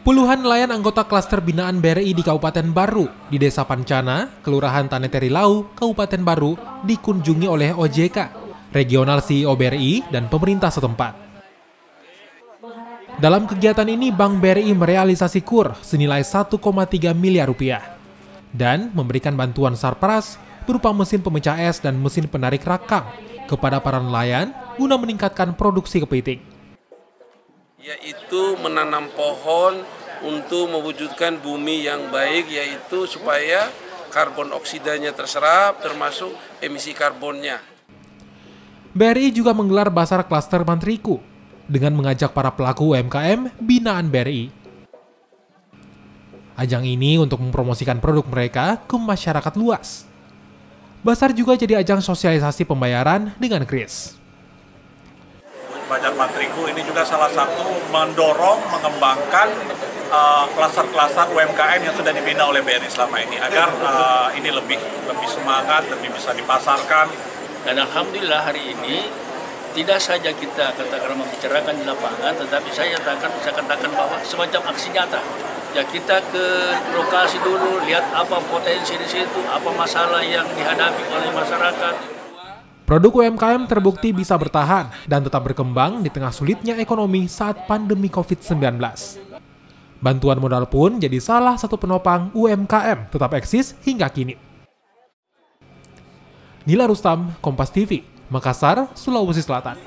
Puluhan nelayan anggota klaster binaan BRI di Kabupaten Baru, di Desa Pancana, Kelurahan Taneteri Lau, Kabupaten Baru, dikunjungi oleh OJK, regional CEO BRI, dan pemerintah setempat. Dalam kegiatan ini, Bank BRI merealisasi kur senilai 1,3 miliar rupiah dan memberikan bantuan sarpras berupa mesin pemecah es dan mesin penarik rakam kepada para nelayan guna meningkatkan produksi kepiting yaitu menanam pohon untuk mewujudkan bumi yang baik yaitu supaya karbon oksidanya terserap termasuk emisi karbonnya. BRI juga menggelar Basar Klaster Mantriku dengan mengajak para pelaku UMKM binaan BRI. Ajang ini untuk mempromosikan produk mereka ke masyarakat luas. Basar juga jadi ajang sosialisasi pembayaran dengan kris. Banjar Matriku ini juga salah satu mendorong, mengembangkan uh, klaster-klaster uh, UMKM yang sudah dibina oleh BRI selama ini agar uh, ini lebih lebih semangat, lebih bisa dipasarkan. Dan alhamdulillah hari ini tidak saja kita katakan membicarakan di lapangan, tetapi saya katakan bisa katakan bahwa semacam aksi nyata. Ya kita ke lokasi dulu, lihat apa potensi di situ, apa masalah yang dihadapi oleh masyarakat. Produk UMKM terbukti bisa bertahan dan tetap berkembang di tengah sulitnya ekonomi saat pandemi COVID-19. Bantuan modal pun jadi salah satu penopang UMKM tetap eksis hingga kini. Nila Rustam, Kompas TV, Makassar, Sulawesi Selatan.